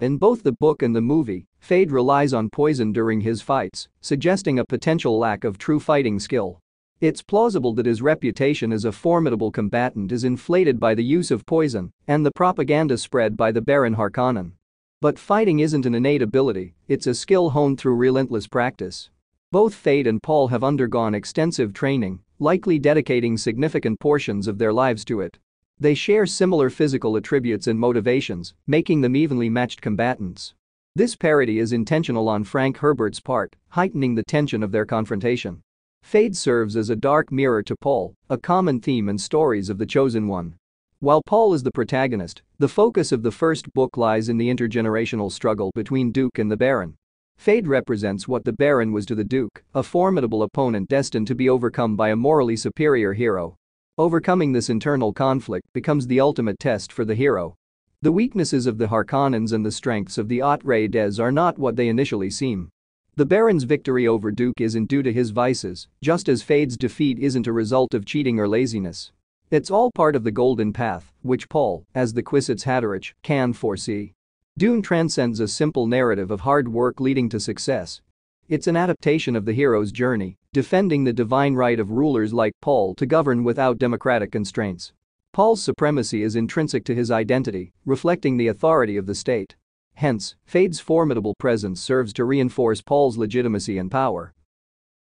In both the book and the movie, Feyd relies on poison during his fights, suggesting a potential lack of true fighting skill. It's plausible that his reputation as a formidable combatant is inflated by the use of poison and the propaganda spread by the Baron Harkonnen. But fighting isn't an innate ability, it's a skill honed through relentless practice. Both Feyd and Paul have undergone extensive training, likely dedicating significant portions of their lives to it. They share similar physical attributes and motivations, making them evenly matched combatants. This parody is intentional on Frank Herbert's part, heightening the tension of their confrontation. Feyd serves as a dark mirror to Paul, a common theme in stories of the Chosen One. While Paul is the protagonist, the focus of the first book lies in the intergenerational struggle between Duke and the Baron. Feyd represents what the Baron was to the Duke, a formidable opponent destined to be overcome by a morally superior hero. Overcoming this internal conflict becomes the ultimate test for the hero. The weaknesses of the Harkonnens and the strengths of the Atreides are not what they initially seem. The Baron's victory over Duke isn't due to his vices, just as Feyd's defeat isn't a result of cheating or laziness. It's all part of the golden path, which Paul, as the Kwisatz Haderach, can foresee. Dune transcends a simple narrative of hard work leading to success. It's an adaptation of the hero's journey, defending the divine right of rulers like Paul to govern without democratic constraints. Paul's supremacy is intrinsic to his identity, reflecting the authority of the state. Hence, Feyd's formidable presence serves to reinforce Paul's legitimacy and power.